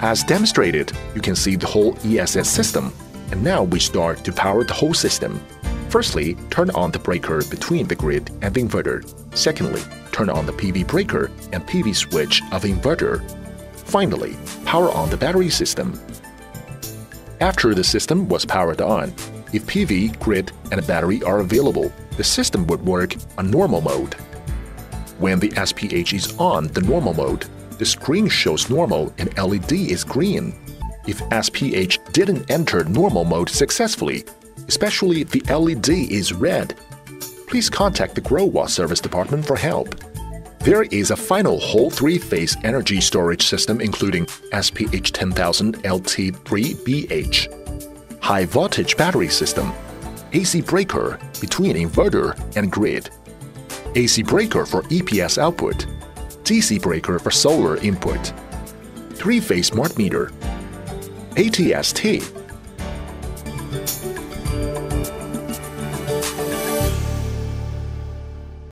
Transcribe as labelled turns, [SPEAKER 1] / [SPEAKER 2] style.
[SPEAKER 1] As demonstrated, you can see the whole ESS system. And now we start to power the whole system. Firstly, turn on the breaker between the grid and the inverter. Secondly, turn on the PV breaker and PV switch of the inverter. Finally, power on the battery system. After the system was powered on, if PV, grid, and battery are available, the system would work on normal mode. When the SPH is on the normal mode, the screen shows normal and LED is green. If SPH didn't enter normal mode successfully, especially if the LED is red, please contact the Growatt service department for help. There is a final whole three-phase energy storage system including SPH 10000 LT3BH, high voltage battery system, AC breaker between inverter and grid, AC breaker for EPS output, DC breaker for solar input, three-phase smart meter, ATST,